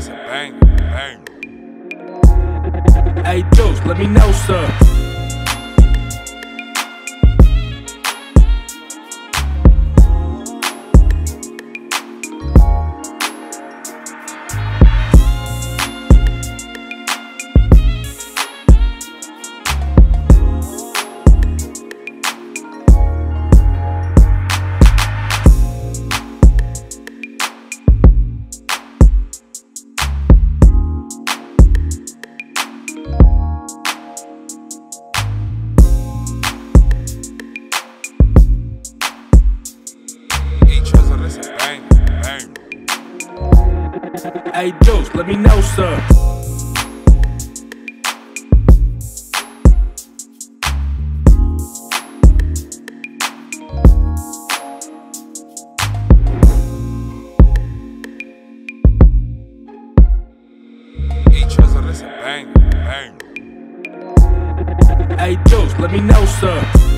Each other, bang, bang. Hey, Juce, let me know, sir. Bang, bang. Hey, Juce, let me know, sir. Each other, listen, bang, bang. Hey, Juce, let me know, sir.